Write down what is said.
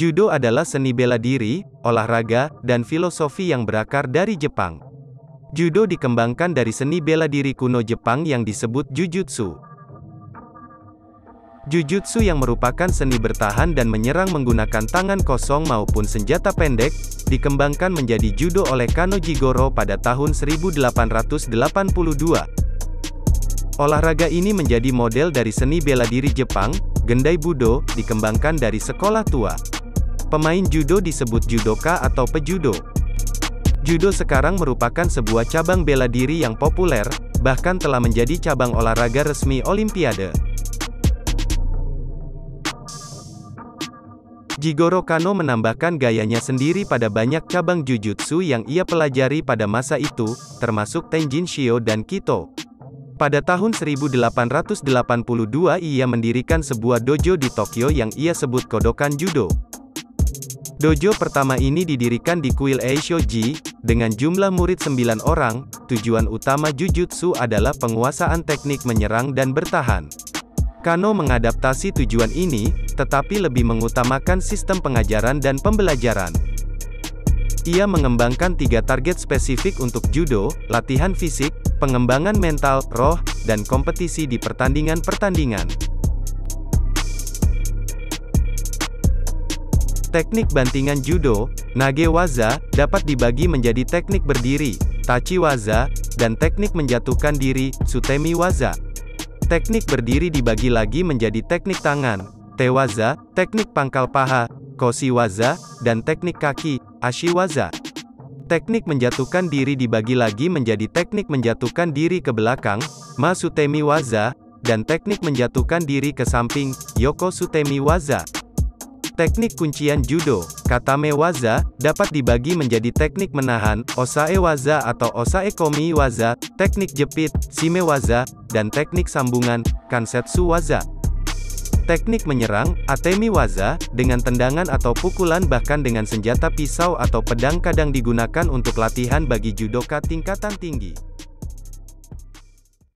Judo adalah seni bela diri, olahraga, dan filosofi yang berakar dari Jepang. Judo dikembangkan dari seni bela diri kuno Jepang yang disebut Jujutsu. Jujutsu yang merupakan seni bertahan dan menyerang menggunakan tangan kosong maupun senjata pendek, dikembangkan menjadi judo oleh Kano Jigoro pada tahun 1882. Olahraga ini menjadi model dari seni bela diri Jepang, Gendai Budo, dikembangkan dari sekolah tua. Pemain judo disebut judoka atau pejudo. Judo sekarang merupakan sebuah cabang bela diri yang populer, bahkan telah menjadi cabang olahraga resmi Olimpiade. Jigoro Kano menambahkan gayanya sendiri pada banyak cabang jujutsu yang ia pelajari pada masa itu, termasuk Tenjin Shio dan Kito. Pada tahun 1882 ia mendirikan sebuah dojo di Tokyo yang ia sebut Kodokan Judo. Dojo pertama ini didirikan di Kuil Eishoji, dengan jumlah murid 9 orang, tujuan utama Jujutsu adalah penguasaan teknik menyerang dan bertahan. Kano mengadaptasi tujuan ini, tetapi lebih mengutamakan sistem pengajaran dan pembelajaran. Ia mengembangkan tiga target spesifik untuk judo, latihan fisik, pengembangan mental, roh, dan kompetisi di pertandingan-pertandingan. Teknik bantingan judo, nage waza, dapat dibagi menjadi teknik berdiri, tachi waza, dan teknik menjatuhkan diri, sutemi waza. Teknik berdiri dibagi lagi menjadi teknik tangan, tewaza, teknik pangkal paha, koshi waza, dan teknik kaki, ashi waza. Teknik menjatuhkan diri dibagi lagi menjadi teknik menjatuhkan diri ke belakang, masutemi waza, dan teknik menjatuhkan diri ke samping, yoko sutemi waza. Teknik kuncian judo, katame waza, dapat dibagi menjadi teknik menahan, osae waza atau osae komi waza, teknik jepit, shime waza, dan teknik sambungan, kansetsu waza. Teknik menyerang, atemi waza, dengan tendangan atau pukulan bahkan dengan senjata pisau atau pedang kadang digunakan untuk latihan bagi judoka tingkatan tinggi.